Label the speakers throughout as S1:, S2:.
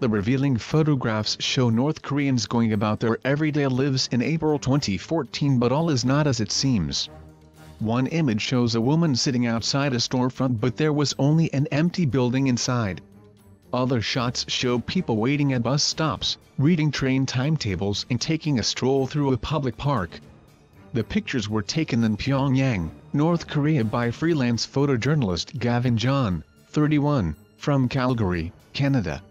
S1: The revealing photographs show North Koreans going about their everyday lives in April 2014 but all is not as it seems. One image shows a woman sitting outside a storefront but there was only an empty building inside. Other shots show people waiting at bus stops, reading train timetables and taking a stroll through a public park. The pictures were taken in Pyongyang, North Korea by freelance photojournalist Gavin John, 31, from Calgary, Canada.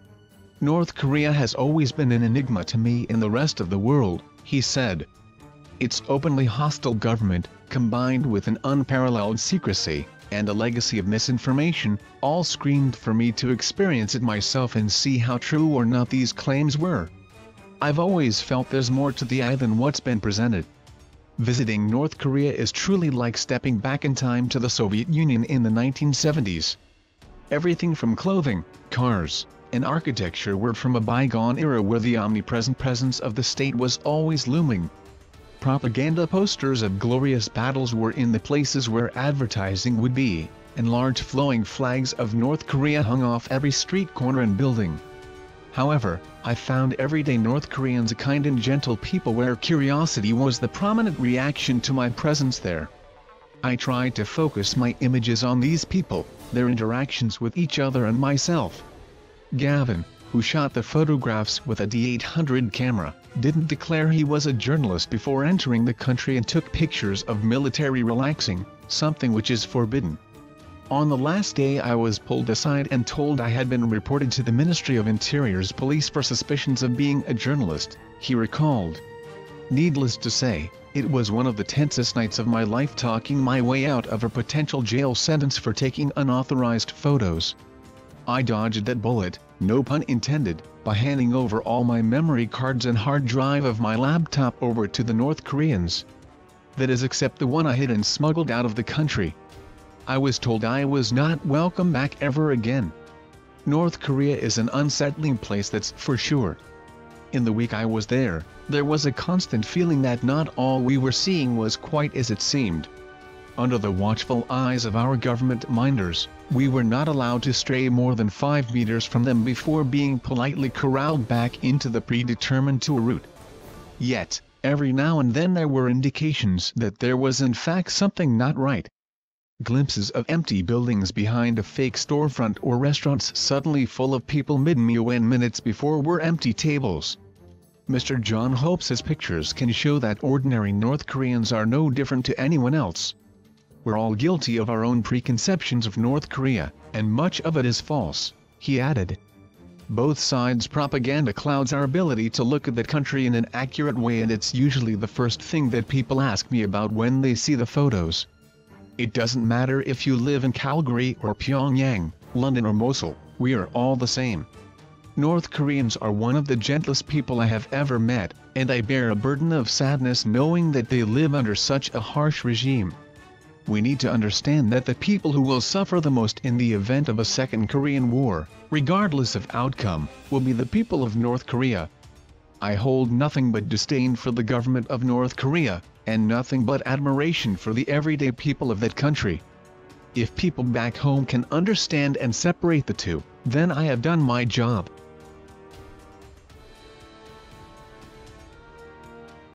S1: North Korea has always been an enigma to me and the rest of the world, he said. Its openly hostile government, combined with an unparalleled secrecy, and a legacy of misinformation, all screamed for me to experience it myself and see how true or not these claims were. I've always felt there's more to the eye than what's been presented. Visiting North Korea is truly like stepping back in time to the Soviet Union in the 1970s. Everything from clothing, cars, and architecture were from a bygone era where the omnipresent presence of the state was always looming. Propaganda posters of glorious battles were in the places where advertising would be, and large flowing flags of North Korea hung off every street corner and building. However, I found everyday North Koreans a kind and gentle people where curiosity was the prominent reaction to my presence there. I tried to focus my images on these people, their interactions with each other and myself. Gavin, who shot the photographs with a D800 camera, didn't declare he was a journalist before entering the country and took pictures of military relaxing, something which is forbidden. On the last day I was pulled aside and told I had been reported to the Ministry of Interior's police for suspicions of being a journalist, he recalled. Needless to say, it was one of the tensest nights of my life talking my way out of a potential jail sentence for taking unauthorized photos. I dodged that bullet, no pun intended, by handing over all my memory cards and hard drive of my laptop over to the North Koreans. That is except the one I hid and smuggled out of the country. I was told I was not welcome back ever again. North Korea is an unsettling place that's for sure. In the week I was there, there was a constant feeling that not all we were seeing was quite as it seemed. Under the watchful eyes of our government minders, we were not allowed to stray more than 5 meters from them before being politely corralled back into the predetermined tour route. Yet, every now and then there were indications that there was in fact something not right. Glimpses of empty buildings behind a fake storefront or restaurants suddenly full of people mid-meal when minutes before were empty tables. Mr. John hopes his pictures can show that ordinary North Koreans are no different to anyone else we're all guilty of our own preconceptions of North Korea, and much of it is false, he added. Both sides' propaganda clouds our ability to look at the country in an accurate way and it's usually the first thing that people ask me about when they see the photos. It doesn't matter if you live in Calgary or Pyongyang, London or Mosul, we are all the same. North Koreans are one of the gentlest people I have ever met, and I bear a burden of sadness knowing that they live under such a harsh regime we need to understand that the people who will suffer the most in the event of a second Korean War, regardless of outcome, will be the people of North Korea. I hold nothing but disdain for the government of North Korea, and nothing but admiration for the everyday people of that country. If people back home can understand and separate the two, then I have done my job.